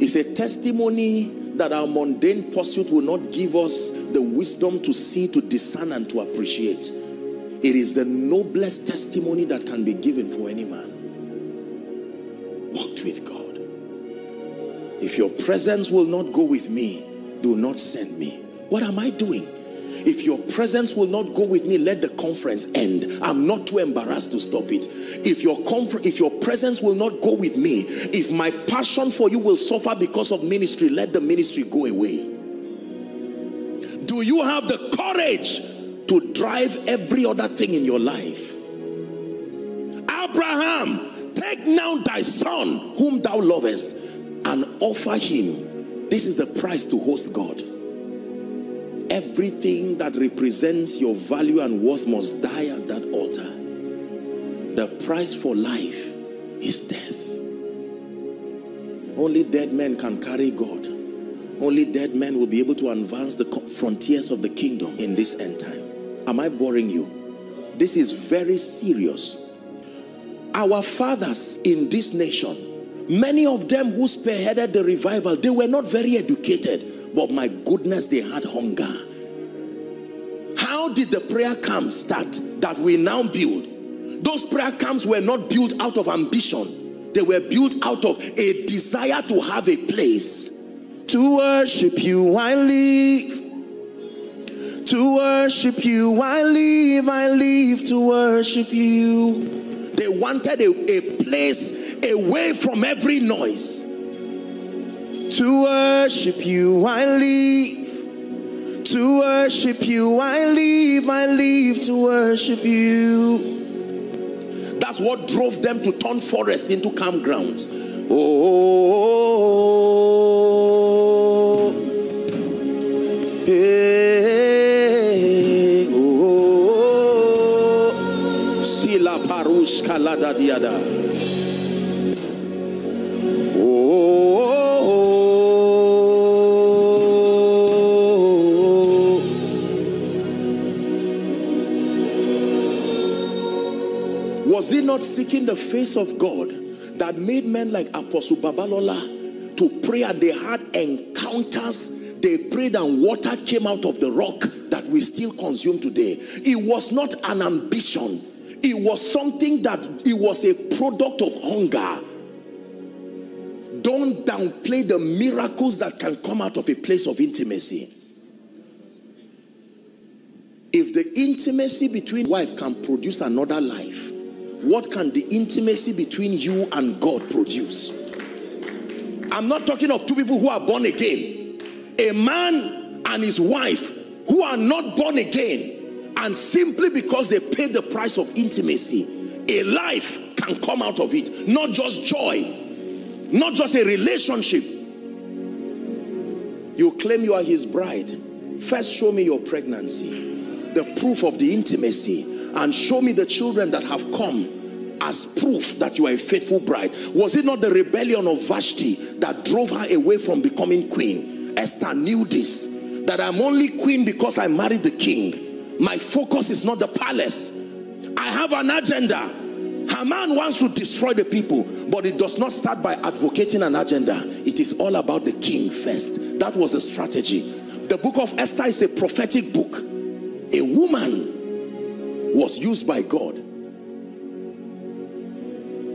It's a testimony that our mundane pursuit will not give us the wisdom to see, to discern, and to appreciate. It is the noblest testimony that can be given for any man. Walked with God. If your presence will not go with me, do not send me. What am I doing? If your presence will not go with me, let the conference end. I'm not too embarrassed to stop it. If your if your presence will not go with me, if my passion for you will suffer because of ministry, let the ministry go away. Do you have the courage to drive every other thing in your life? Abraham, take now thy son, whom thou lovest, and offer him. This is the price to host God. Everything that represents your value and worth must die at that altar. The price for life is death. Only dead men can carry God. Only dead men will be able to advance the frontiers of the kingdom in this end time. Am I boring you? This is very serious. Our fathers in this nation, many of them who spearheaded the revival, they were not very educated but my goodness, they had hunger. How did the prayer camp start that we now build? Those prayer camps were not built out of ambition. They were built out of a desire to have a place. To worship you, I. To worship you, I live. I live to worship you. They wanted a, a place away from every noise to worship you, I leave. To worship you, I leave. I leave to worship you. That's what drove them to turn forest into campgrounds. Oh, hey, oh, Sila parushka lada diada. Was it not seeking the face of God that made men like Apostle Babalola to pray and they had encounters? They prayed and water came out of the rock that we still consume today. It was not an ambition. It was something that it was a product of hunger. Don't downplay the miracles that can come out of a place of intimacy. If the intimacy between wife can produce another life, what can the intimacy between you and God produce? I'm not talking of two people who are born again. A man and his wife who are not born again and simply because they paid the price of intimacy, a life can come out of it. Not just joy, not just a relationship. You claim you are his bride. First, show me your pregnancy, the proof of the intimacy and show me the children that have come as proof that you are a faithful bride. Was it not the rebellion of Vashti that drove her away from becoming queen? Esther knew this, that I'm only queen because I married the king. My focus is not the palace. I have an agenda. Haman wants to destroy the people, but it does not start by advocating an agenda. It is all about the king first. That was a strategy. The book of Esther is a prophetic book. A woman was used by God.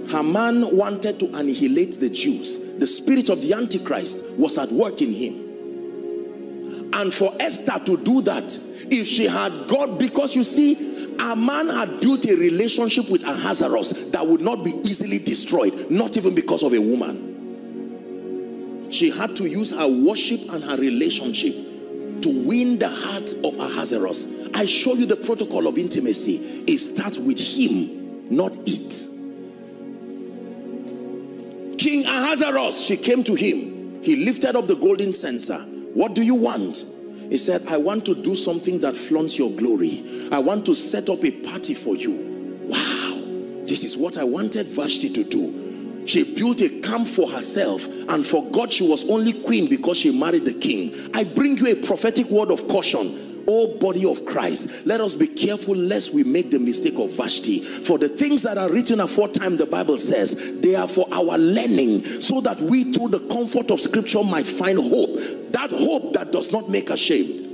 Haman wanted to annihilate the Jews. The spirit of the Antichrist was at work in him. And for Esther to do that, if she had God, because you see, a man had built a relationship with Ahasuerus that would not be easily destroyed, not even because of a woman. She had to use her worship and her relationship to win the heart of Ahasuerus. I show you the protocol of intimacy. It starts with him, not it. King Ahasuerus, she came to him. He lifted up the golden censer. What do you want? He said, I want to do something that flaunts your glory. I want to set up a party for you. Wow. This is what I wanted Vashti to do. She built a camp for herself and forgot she was only queen because she married the king. I bring you a prophetic word of caution oh body of Christ, let us be careful lest we make the mistake of Vashti. For the things that are written aforetime, the Bible says, they are for our learning, so that we through the comfort of scripture might find hope. That hope that does not make ashamed.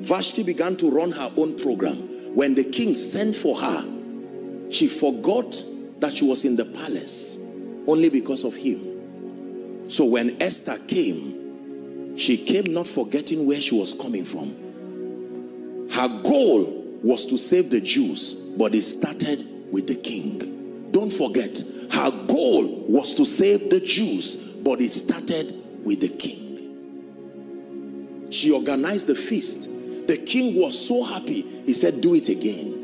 Vashti began to run her own program. When the king sent for her, she forgot that she was in the palace only because of him. So when Esther came, she came not forgetting where she was coming from. Her goal was to save the Jews, but it started with the king. Don't forget, her goal was to save the Jews, but it started with the king. She organized the feast. The king was so happy, he said, Do it again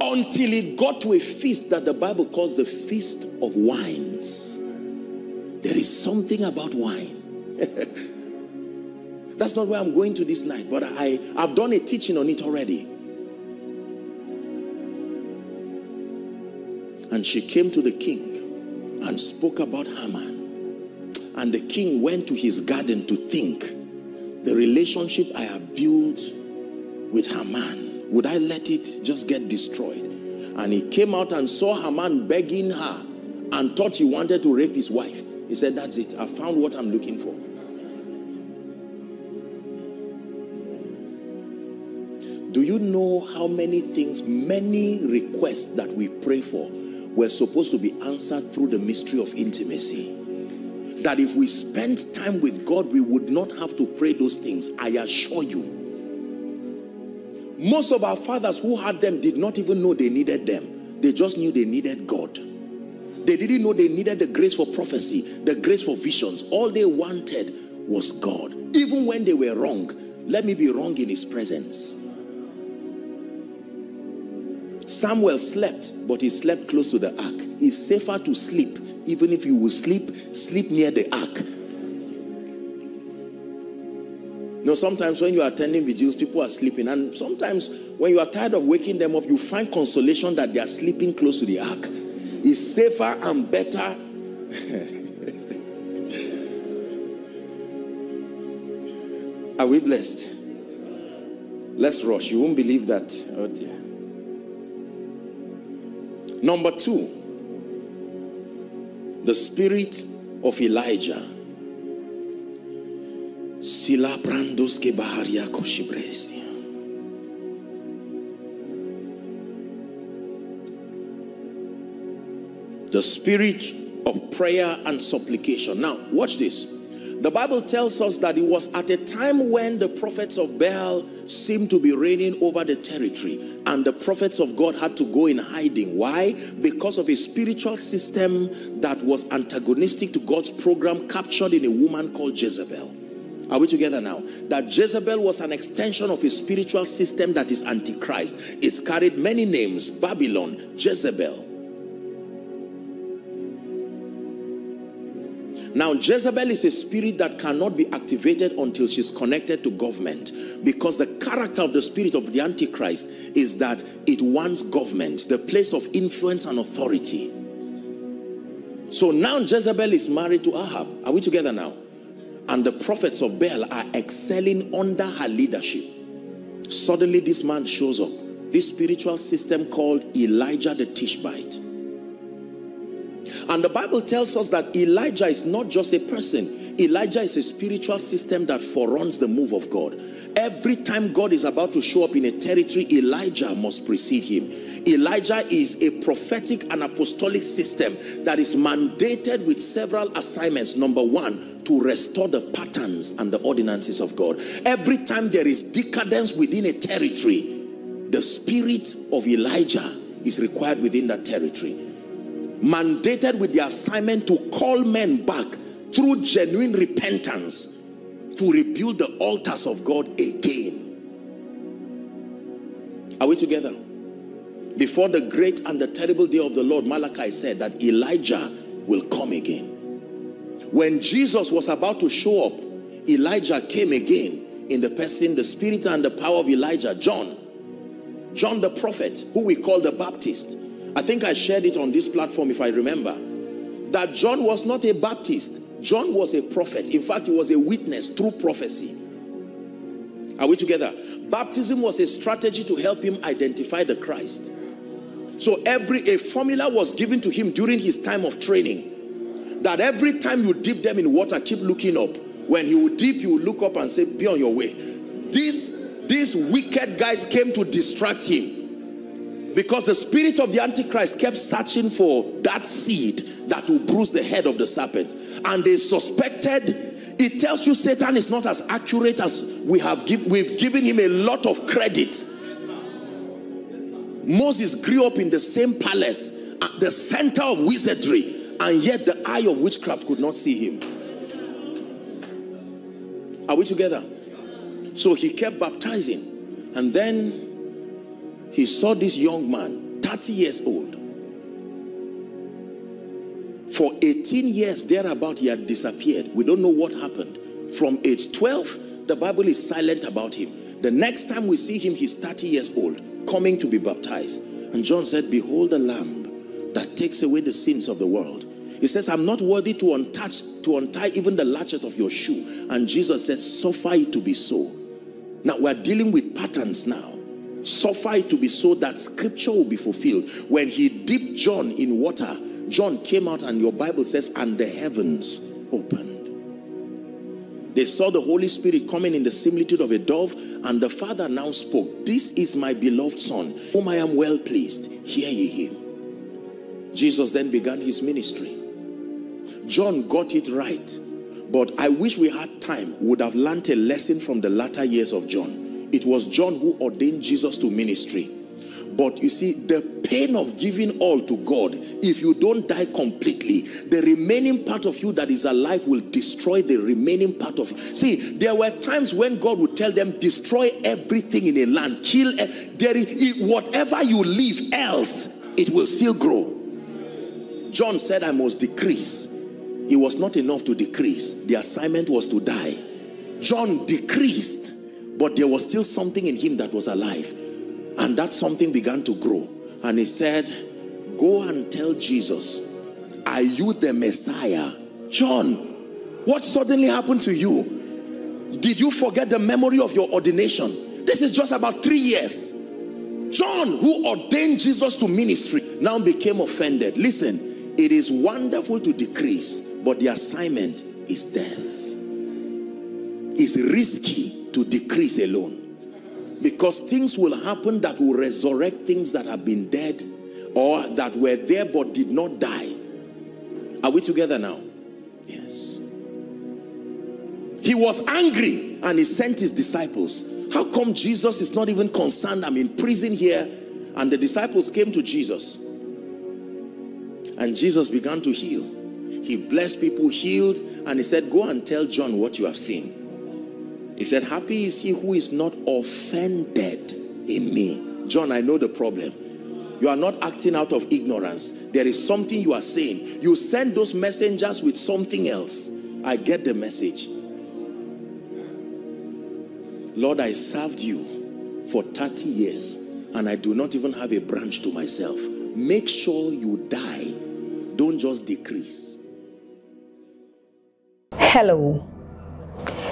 until it got to a feast that the Bible calls the feast of wines. There is something about wine. That's not where I'm going to this night, but I, I've done a teaching on it already. And she came to the king and spoke about Haman. And the king went to his garden to think the relationship I have built with Haman would I let it just get destroyed? And he came out and saw Haman begging her and thought he wanted to rape his wife. He said, That's it. I found what I'm looking for. Do you know how many things, many requests that we pray for were supposed to be answered through the mystery of intimacy? That if we spent time with God, we would not have to pray those things. I assure you. Most of our fathers who had them did not even know they needed them. They just knew they needed God. They didn't know they needed the grace for prophecy, the grace for visions. All they wanted was God. Even when they were wrong, let me be wrong in his presence. Samuel slept, but he slept close to the ark. It's safer to sleep, even if you will sleep, sleep near the ark Know, sometimes when you are attending vigils, people are sleeping. And sometimes when you are tired of waking them up, you find consolation that they are sleeping close to the ark. It's safer and better. are we blessed? Let's rush. You won't believe that. Oh dear. Number two, the spirit of Elijah Sila brandos ke baharia koshibrestia. The spirit of prayer and supplication. Now, watch this. The Bible tells us that it was at a time when the prophets of Baal seemed to be reigning over the territory and the prophets of God had to go in hiding. Why? Because of a spiritual system that was antagonistic to God's program captured in a woman called Jezebel. Are we together now? That Jezebel was an extension of a spiritual system that is antichrist. It's carried many names Babylon, Jezebel. Now, Jezebel is a spirit that cannot be activated until she's connected to government because the character of the spirit of the Antichrist is that it wants government, the place of influence and authority. So now Jezebel is married to Ahab. Are we together now? And the prophets of Baal are excelling under her leadership. Suddenly, this man shows up. This spiritual system called Elijah the Tishbite. And the Bible tells us that Elijah is not just a person. Elijah is a spiritual system that foreruns the move of God. Every time God is about to show up in a territory, Elijah must precede him. Elijah is a prophetic and apostolic system that is mandated with several assignments. Number one, to restore the patterns and the ordinances of God. Every time there is decadence within a territory, the spirit of Elijah is required within that territory. Mandated with the assignment to call men back through genuine repentance to rebuild the altars of God again. Are we together? Before the great and the terrible day of the Lord, Malachi said that Elijah will come again. When Jesus was about to show up, Elijah came again in the person, the spirit and the power of Elijah, John. John the prophet, who we call the Baptist. I think I shared it on this platform if I remember. That John was not a Baptist. John was a prophet. In fact, he was a witness through prophecy. Are we together? Baptism was a strategy to help him identify the Christ. So every a formula was given to him during his time of training. That every time you dip them in water, keep looking up. When you dip, you look up and say, be on your way. These, these wicked guys came to distract him. Because the spirit of the Antichrist kept searching for that seed that will bruise the head of the serpent. And they suspected it tells you Satan is not as accurate as we have give, we've given him a lot of credit. Moses grew up in the same palace at the center of wizardry and yet the eye of witchcraft could not see him. Are we together? So he kept baptizing and then he saw this young man 30 years old for 18 years thereabout, he had disappeared. We don't know what happened. From age 12, the Bible is silent about him. The next time we see him, he's 30 years old, coming to be baptized. And John said, Behold the Lamb that takes away the sins of the world. He says, I'm not worthy to untouch, to untie even the latchet of your shoe. And Jesus said, Suffer it to be so. Now we're dealing with patterns now. Suffer it to be so that scripture will be fulfilled. When he dipped John in water, John came out and your Bible says, and the heavens opened. They saw the Holy Spirit coming in the similitude of a dove, and the Father now spoke, This is my beloved Son, whom I am well pleased. Hear ye him. Jesus then began his ministry. John got it right, but I wish we had time, would have learned a lesson from the latter years of John. It was John who ordained Jesus to ministry. But you see, the pain of giving all to God, if you don't die completely, the remaining part of you that is alive will destroy the remaining part of you. See, there were times when God would tell them, destroy everything in a land, kill, there is, whatever you leave else, it will still grow. John said, I must decrease. It was not enough to decrease. The assignment was to die. John decreased, but there was still something in him that was alive. And that something began to grow. And he said, Go and tell Jesus, Are you the Messiah? John, what suddenly happened to you? Did you forget the memory of your ordination? This is just about three years. John, who ordained Jesus to ministry, now became offended. Listen, it is wonderful to decrease, but the assignment is death. It's risky to decrease alone. Because things will happen that will resurrect things that have been dead or that were there but did not die. Are we together now? Yes. He was angry and he sent his disciples. How come Jesus is not even concerned? I'm in prison here. And the disciples came to Jesus. And Jesus began to heal. He blessed people, healed, and he said, Go and tell John what you have seen. He said, happy is he who is not offended in me. John, I know the problem. You are not acting out of ignorance. There is something you are saying. You send those messengers with something else. I get the message. Lord, I served you for 30 years and I do not even have a branch to myself. Make sure you die. Don't just decrease. Hello.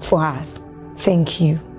for us. Thank you.